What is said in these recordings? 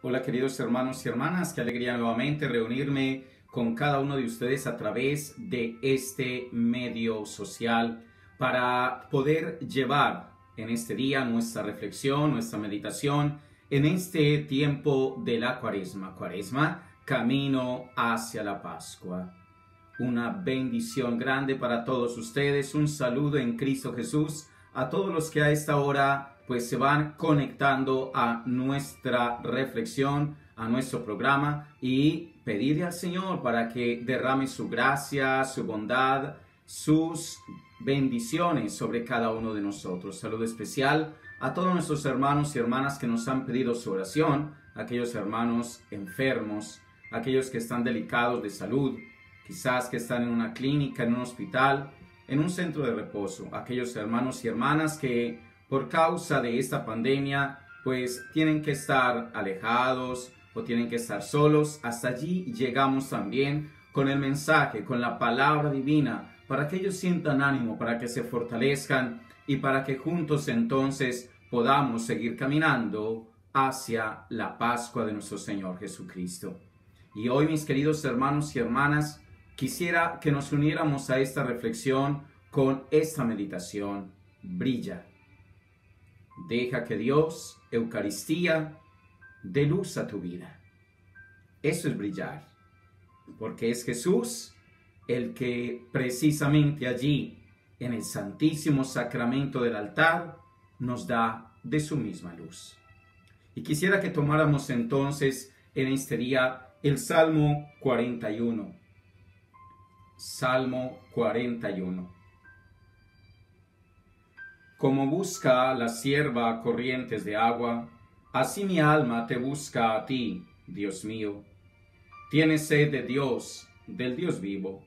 Hola queridos hermanos y hermanas, qué alegría nuevamente reunirme con cada uno de ustedes a través de este medio social para poder llevar en este día nuestra reflexión, nuestra meditación en este tiempo de la cuaresma. Cuaresma, camino hacia la Pascua. Una bendición grande para todos ustedes, un saludo en Cristo Jesús a todos los que a esta hora pues se van conectando a nuestra reflexión, a nuestro programa y pedirle al Señor para que derrame su gracia, su bondad, sus bendiciones sobre cada uno de nosotros. Saludo especial a todos nuestros hermanos y hermanas que nos han pedido su oración, aquellos hermanos enfermos, aquellos que están delicados de salud, quizás que están en una clínica, en un hospital, en un centro de reposo, aquellos hermanos y hermanas que por causa de esta pandemia, pues tienen que estar alejados o tienen que estar solos. Hasta allí llegamos también con el mensaje, con la palabra divina, para que ellos sientan ánimo, para que se fortalezcan y para que juntos entonces podamos seguir caminando hacia la Pascua de nuestro Señor Jesucristo. Y hoy, mis queridos hermanos y hermanas, quisiera que nos uniéramos a esta reflexión con esta meditación. Brilla. Deja que Dios, Eucaristía, dé luz a tu vida. Eso es brillar, porque es Jesús el que precisamente allí, en el Santísimo Sacramento del altar, nos da de su misma luz. Y quisiera que tomáramos entonces en este día el Salmo 41. Salmo 41. Como busca la sierva corrientes de agua, así mi alma te busca a ti, Dios mío. Tienes sed de Dios, del Dios vivo.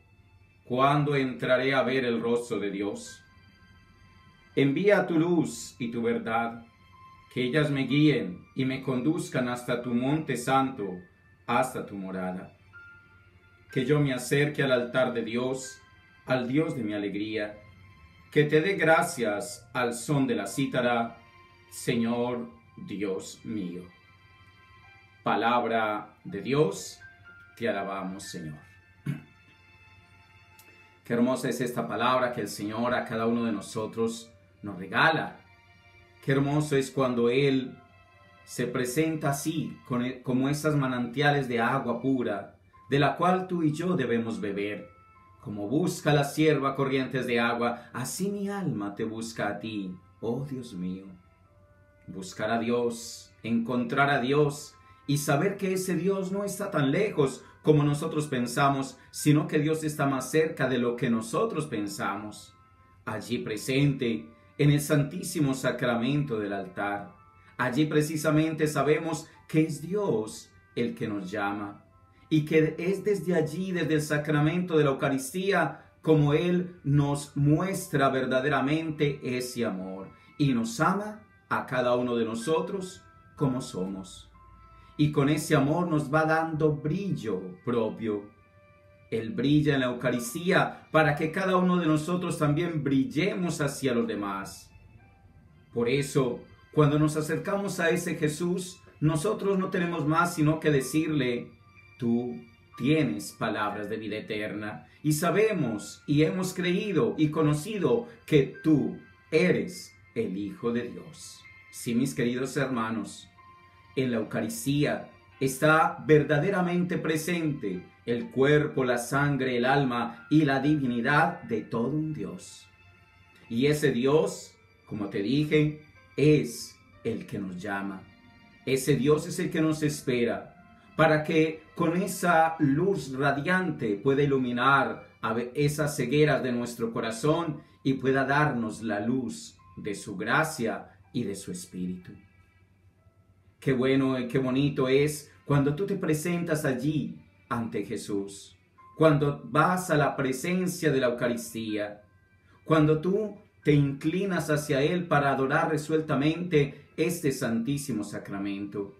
¿Cuándo entraré a ver el rostro de Dios? Envía tu luz y tu verdad, que ellas me guíen y me conduzcan hasta tu monte santo, hasta tu morada. Que yo me acerque al altar de Dios, al Dios de mi alegría que te dé gracias al son de la cítara, Señor Dios mío. Palabra de Dios, te alabamos, Señor. Qué hermosa es esta palabra que el Señor a cada uno de nosotros nos regala. Qué hermoso es cuando Él se presenta así, como esas manantiales de agua pura, de la cual tú y yo debemos beber como busca la sierva corrientes de agua, así mi alma te busca a ti, oh Dios mío. Buscar a Dios, encontrar a Dios y saber que ese Dios no está tan lejos como nosotros pensamos, sino que Dios está más cerca de lo que nosotros pensamos. Allí presente, en el santísimo sacramento del altar. Allí precisamente sabemos que es Dios el que nos llama y que es desde allí, desde el sacramento de la Eucaristía, como Él nos muestra verdaderamente ese amor y nos ama a cada uno de nosotros como somos. Y con ese amor nos va dando brillo propio. Él brilla en la Eucaristía para que cada uno de nosotros también brillemos hacia los demás. Por eso, cuando nos acercamos a ese Jesús, nosotros no tenemos más sino que decirle, Tú tienes palabras de vida eterna y sabemos y hemos creído y conocido que tú eres el Hijo de Dios. Sí, mis queridos hermanos, en la Eucaristía está verdaderamente presente el cuerpo, la sangre, el alma y la divinidad de todo un Dios. Y ese Dios, como te dije, es el que nos llama. Ese Dios es el que nos espera para que con esa luz radiante pueda iluminar esas cegueras de nuestro corazón y pueda darnos la luz de su gracia y de su espíritu. Qué bueno y qué bonito es cuando tú te presentas allí ante Jesús, cuando vas a la presencia de la Eucaristía, cuando tú te inclinas hacia Él para adorar resueltamente este santísimo sacramento.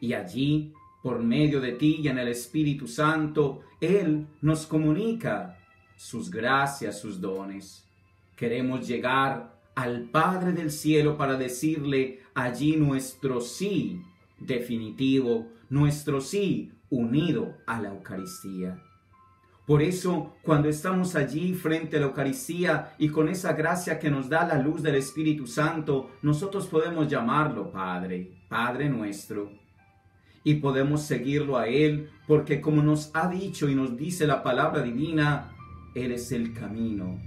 Y allí por medio de ti y en el Espíritu Santo, Él nos comunica sus gracias, sus dones. Queremos llegar al Padre del cielo para decirle allí nuestro sí definitivo, nuestro sí unido a la Eucaristía. Por eso, cuando estamos allí frente a la Eucaristía y con esa gracia que nos da la luz del Espíritu Santo, nosotros podemos llamarlo Padre, Padre nuestro. Y podemos seguirlo a Él porque como nos ha dicho y nos dice la palabra divina, Él es el camino,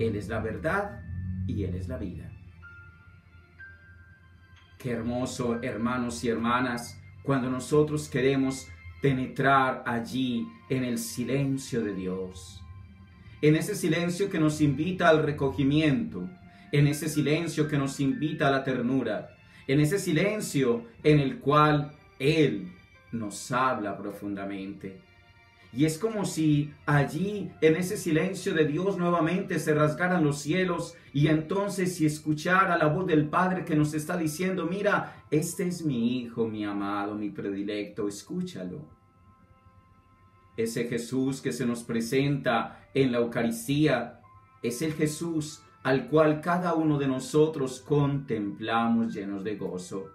Él es la verdad y Él es la vida. Qué hermoso, hermanos y hermanas, cuando nosotros queremos penetrar allí en el silencio de Dios. En ese silencio que nos invita al recogimiento, en ese silencio que nos invita a la ternura, en ese silencio en el cual Él nos habla profundamente. Y es como si allí, en ese silencio de Dios, nuevamente se rasgaran los cielos y entonces si escuchara la voz del Padre que nos está diciendo, mira, este es mi Hijo, mi amado, mi predilecto, escúchalo. Ese Jesús que se nos presenta en la Eucaristía es el Jesús al cual cada uno de nosotros contemplamos llenos de gozo,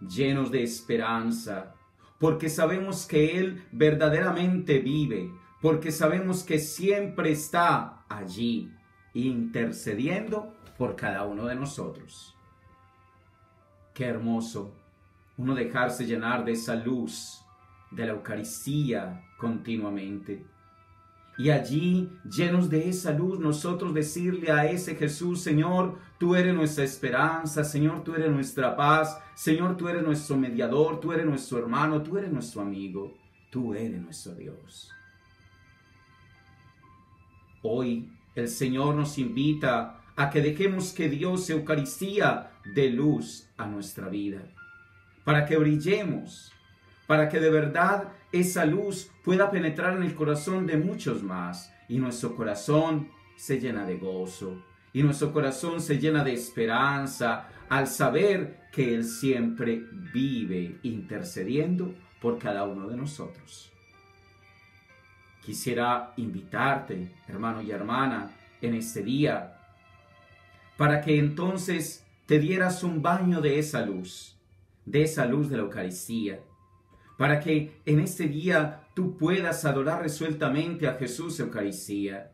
llenos de esperanza, porque sabemos que Él verdaderamente vive, porque sabemos que siempre está allí, intercediendo por cada uno de nosotros. Qué hermoso uno dejarse llenar de esa luz de la Eucaristía continuamente. Y allí, llenos de esa luz, nosotros decirle a ese Jesús, Señor, tú eres nuestra esperanza, Señor, tú eres nuestra paz, Señor, tú eres nuestro mediador, tú eres nuestro hermano, tú eres nuestro amigo, tú eres nuestro Dios. Hoy el Señor nos invita a que dejemos que Dios Eucaristía dé luz a nuestra vida, para que brillemos, para que de verdad esa luz pueda penetrar en el corazón de muchos más y nuestro corazón se llena de gozo y nuestro corazón se llena de esperanza al saber que Él siempre vive intercediendo por cada uno de nosotros. Quisiera invitarte, hermano y hermana, en este día, para que entonces te dieras un baño de esa luz, de esa luz de la Eucaristía, para que en este día tú puedas adorar resueltamente a Jesús Eucaristía,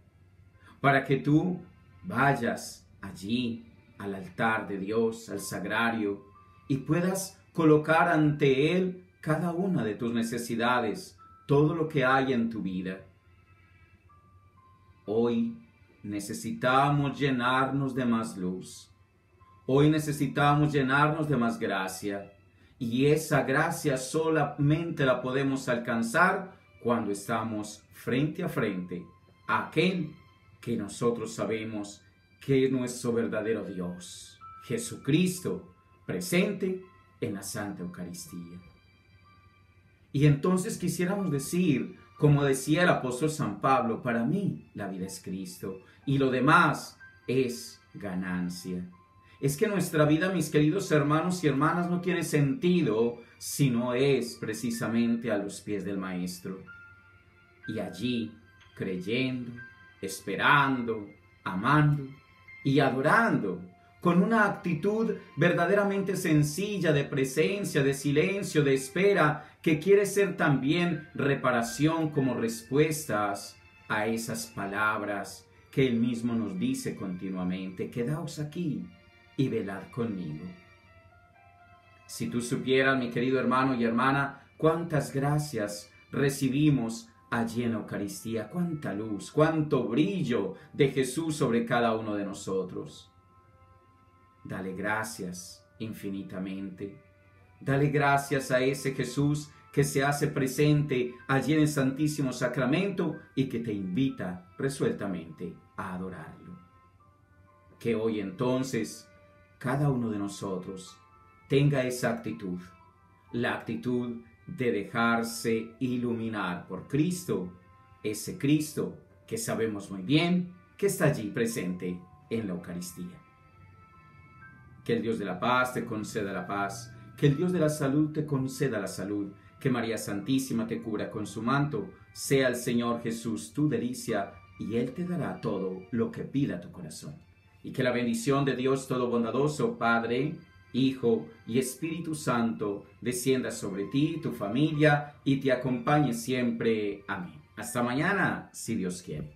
para que tú vayas allí al altar de Dios, al sagrario, y puedas colocar ante Él cada una de tus necesidades, todo lo que hay en tu vida. Hoy necesitamos llenarnos de más luz. Hoy necesitamos llenarnos de más gracia. Y esa gracia solamente la podemos alcanzar cuando estamos frente a frente a aquel que nosotros sabemos que es nuestro verdadero Dios, Jesucristo, presente en la Santa Eucaristía. Y entonces quisiéramos decir, como decía el apóstol San Pablo, para mí la vida es Cristo y lo demás es ganancia. Es que nuestra vida, mis queridos hermanos y hermanas, no tiene sentido si no es precisamente a los pies del Maestro. Y allí, creyendo, esperando, amando y adorando, con una actitud verdaderamente sencilla de presencia, de silencio, de espera, que quiere ser también reparación como respuestas a esas palabras que Él mismo nos dice continuamente, quedaos aquí y velad conmigo. Si tú supieras, mi querido hermano y hermana, cuántas gracias recibimos allí en la Eucaristía, cuánta luz, cuánto brillo de Jesús sobre cada uno de nosotros. Dale gracias infinitamente. Dale gracias a ese Jesús que se hace presente allí en el Santísimo Sacramento y que te invita resueltamente a adorarlo. Que hoy entonces cada uno de nosotros tenga esa actitud, la actitud de dejarse iluminar por Cristo, ese Cristo que sabemos muy bien que está allí presente en la Eucaristía. Que el Dios de la paz te conceda la paz, que el Dios de la salud te conceda la salud, que María Santísima te cubra con su manto, sea el Señor Jesús tu delicia, y Él te dará todo lo que pida tu corazón. Y que la bendición de Dios Todo Bondadoso, Padre, Hijo y Espíritu Santo, descienda sobre ti, tu familia, y te acompañe siempre. Amén. Hasta mañana, si Dios quiere.